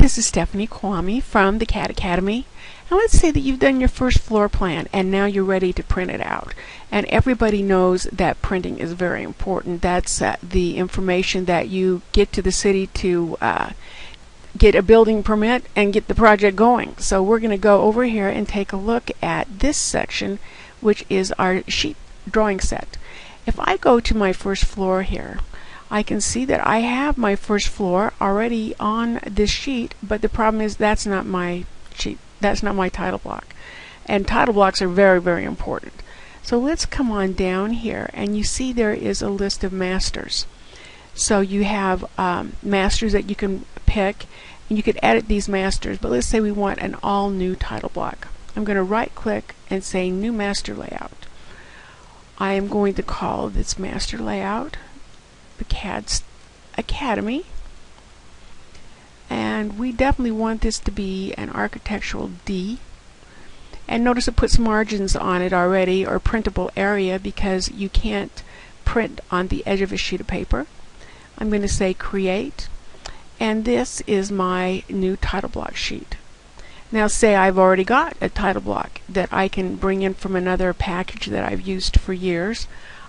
This is Stephanie Kvamme from the CAD Academy. And let's say that you've done your first floor plan and now you're ready to print it out. And everybody knows that printing is very important. That's uh, the information that you get to the city to uh, get a building permit and get the project going. So we're going to go over here and take a look at this section, which is our sheet drawing set. If I go to my first floor here, I can see that I have my first floor already on this sheet, but the problem is that's not my sheet. That's not my title block. And title blocks are very, very important. So let's come on down here and you see there is a list of masters. So you have um, masters that you can pick and you could edit these masters, but let's say we want an all new title block. I'm going to right click and say new master layout. I am going to call this master layout the CAD Academy. And we definitely want this to be an architectural D. And notice it puts margins on it already, or printable area, because you can't print on the edge of a sheet of paper. I'm going to say create. And this is my new title block sheet. Now say I've already got a title block that I can bring in from another package that I've used for years.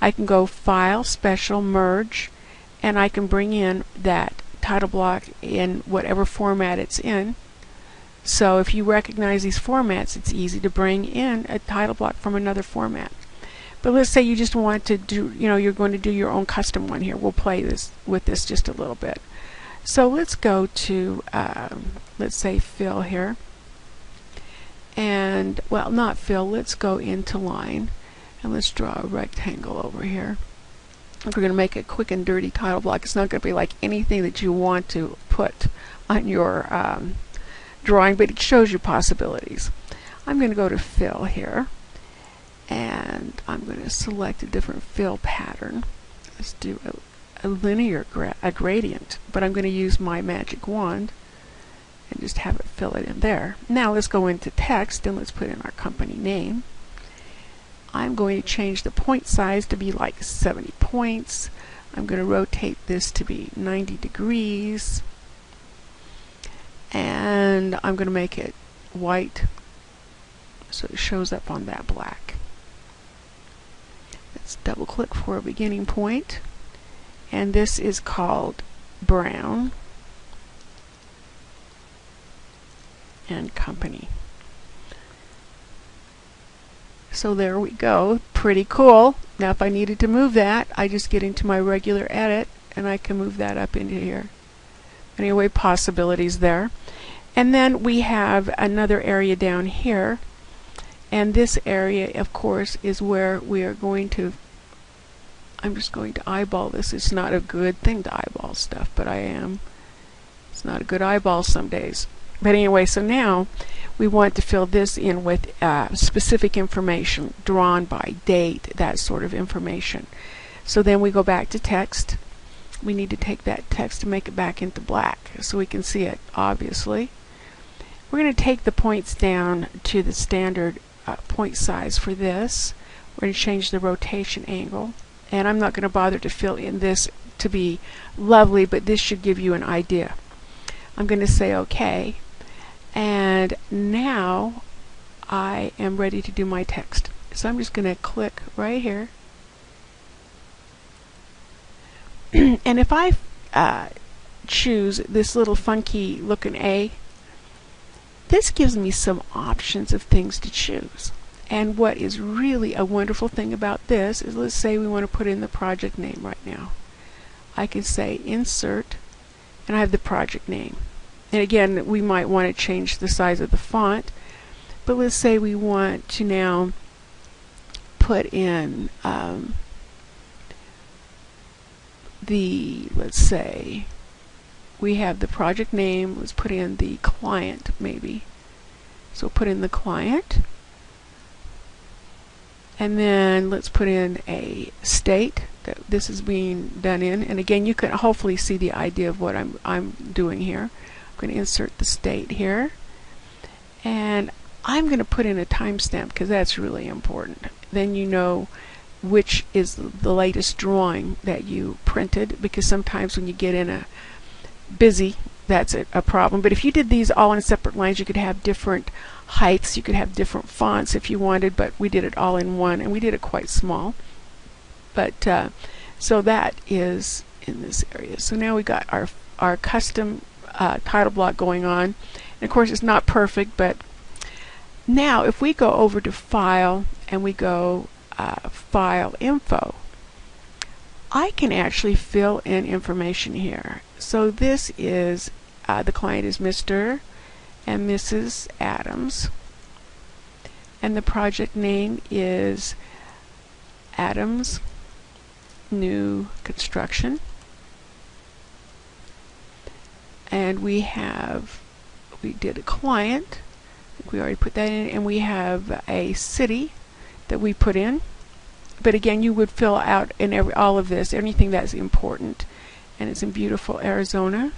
I can go File, Special, Merge, and I can bring in that title block in whatever format it's in. So if you recognize these formats, it's easy to bring in a title block from another format. But let's say you just want to do, you know, you're going to do your own custom one here. We'll play this with this just a little bit. So let's go to, um, let's say fill here. And, well, not fill, let's go into line. And let's draw a rectangle over here. We're going to make a quick and dirty title block. It's not going to be like anything that you want to put on your um, drawing, but it shows you possibilities. I'm going to go to fill here and I'm going to select a different fill pattern. Let's do a, a linear gra a gradient, but I'm going to use my magic wand and just have it fill it in there. Now let's go into text and let's put in our company name. I'm going to change the point size to be like 70 points. I'm going to rotate this to be 90 degrees. And I'm going to make it white so it shows up on that black. Let's double click for a beginning point. And this is called Brown and Company. So there we go. Pretty cool. Now if I needed to move that, I just get into my regular edit and I can move that up into here. Anyway, possibilities there. And then we have another area down here. And this area, of course, is where we are going to I'm just going to eyeball this. It's not a good thing to eyeball stuff, but I am. It's not a good eyeball some days. But anyway, so now we want to fill this in with uh, specific information drawn by date, that sort of information. So then we go back to text. We need to take that text and make it back into black so we can see it, obviously. We're going to take the points down to the standard uh, point size for this. We're going to change the rotation angle. And I'm not going to bother to fill in this to be lovely, but this should give you an idea. I'm going to say OK and now I am ready to do my text. So I'm just going to click right here. and if I uh, choose this little funky looking A, this gives me some options of things to choose. And what is really a wonderful thing about this is let's say we want to put in the project name right now. I can say insert and I have the project name. And again, we might want to change the size of the font. But let's say we want to now put in um, the, let's say, we have the project name. Let's put in the client, maybe. So put in the client. And then let's put in a state that this is being done in. And again, you can hopefully see the idea of what I'm, I'm doing here going to insert the state here. And I'm going to put in a timestamp because that's really important. Then you know which is the latest drawing that you printed because sometimes when you get in a busy that's a, a problem. But if you did these all in separate lines, you could have different heights, you could have different fonts if you wanted, but we did it all in one, and we did it quite small. But uh, so that is in this area. So now we got our our custom uh, title block going on. And of course, it's not perfect, but now if we go over to File and we go uh, File Info, I can actually fill in information here. So this is, uh, the client is Mr. and Mrs. Adams. And the project name is Adams New Construction. And we have, we did a client, we already put that in, and we have a city that we put in but again, you would fill out in every all of this anything that's important, and it's in beautiful Arizona.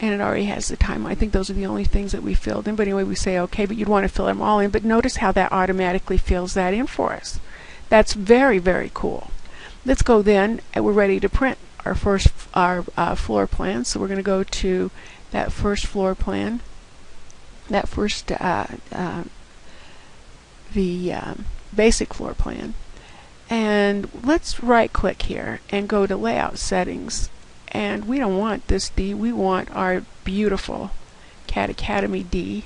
And it already has the time. I think those are the only things that we filled in. But anyway, we say okay, but you'd want to fill them all in. But notice how that automatically fills that in for us. That's very, very cool. Let's go then, and we're ready to print our first our uh, floor plan. So we're going to go to that first floor plan, that first uh, uh, the um, basic floor plan. And let's right click here and go to layout settings. And we don't want this D, we want our beautiful CAD Academy D.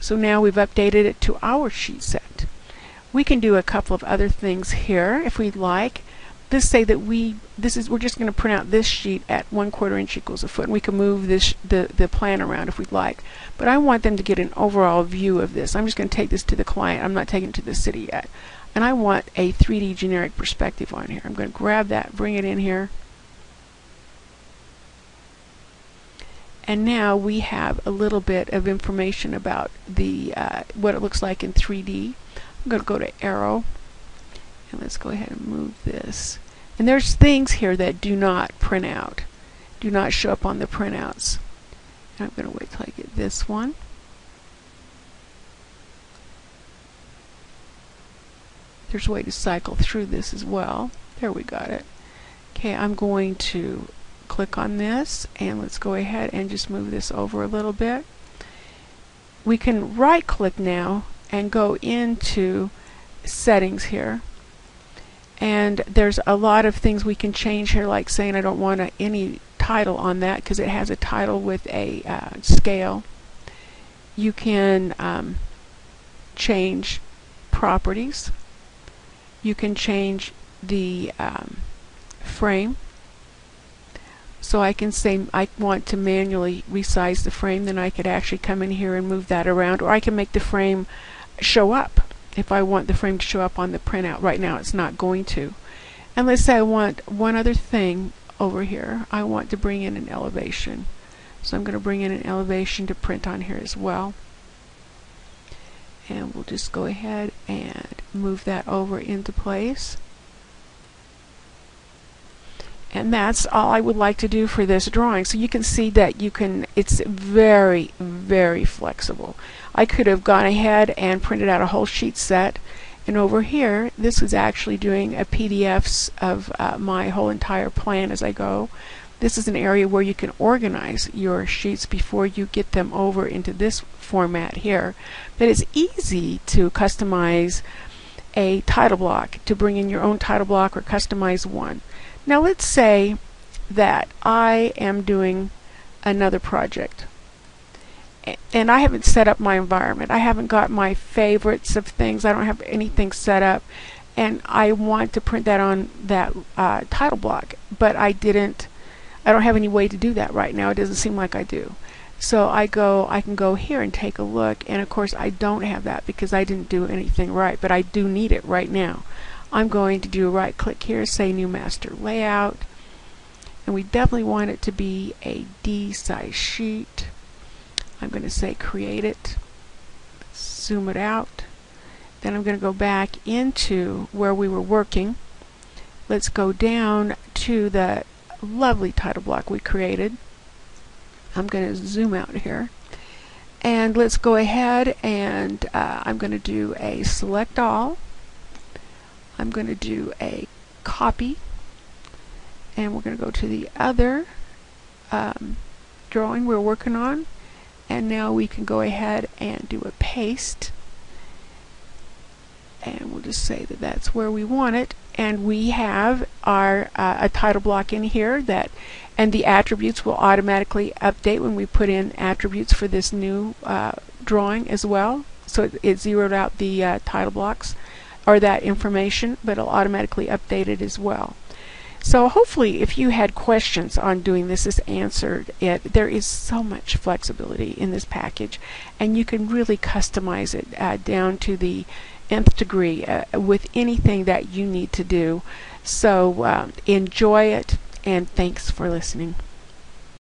So now we've updated it to our sheet set. We can do a couple of other things here if we'd like this say that we this is we're just going to print out this sheet at one quarter inch equals a foot and we can move this the the plan around if we'd like. But I want them to get an overall view of this. I'm just going to take this to the client. I'm not taking it to the city yet. And I want a 3D generic perspective on here. I'm going to grab that bring it in here. And now we have a little bit of information about the uh, what it looks like in 3D I'm going to go to arrow. And let's go ahead and move this. And there's things here that do not print out, do not show up on the printouts. And I'm going to wait till I get this one. There's a way to cycle through this as well. There we got it. Okay, I'm going to click on this and let's go ahead and just move this over a little bit. We can right click now and go into settings here and there's a lot of things we can change here like saying I don't want a, any title on that because it has a title with a uh, scale. You can um, change properties. You can change the um, frame. So I can say I want to manually resize the frame then I could actually come in here and move that around or I can make the frame show up if I want the frame to show up on the printout. Right now it's not going to. And let's say I want one other thing over here. I want to bring in an elevation. So I'm going to bring in an elevation to print on here as well. And we'll just go ahead and move that over into place. And that's all I would like to do for this drawing. So you can see that you can, it's very, very flexible. I could have gone ahead and printed out a whole sheet set and over here this is actually doing a PDFs of uh, my whole entire plan as I go. This is an area where you can organize your sheets before you get them over into this format here. But it's easy to customize a title block, to bring in your own title block or customize one. Now let's say that I am doing another project and I haven't set up my environment. I haven't got my favorites of things. I don't have anything set up. And I want to print that on that uh, title block, but I didn't, I don't have any way to do that right now. It doesn't seem like I do. So I go, I can go here and take a look, and of course I don't have that because I didn't do anything right, but I do need it right now. I'm going to do a right click here, say new master layout, and we definitely want it to be a D size sheet. I'm going to say create it, zoom it out. Then I'm going to go back into where we were working. Let's go down to the lovely title block we created. I'm going to zoom out here. And let's go ahead and uh, I'm going to do a select all. I'm going to do a copy and we're going to go to the other um, drawing we're working on and now we can go ahead and do a paste. And we'll just say that that's where we want it. And we have our uh, a title block in here that and the attributes will automatically update when we put in attributes for this new uh, drawing as well. So it, it zeroed out the uh, title blocks or that information but it'll automatically update it as well so hopefully if you had questions on doing this is answered it there is so much flexibility in this package and you can really customize it uh, down to the nth degree uh, with anything that you need to do. So uh, enjoy it and thanks for listening.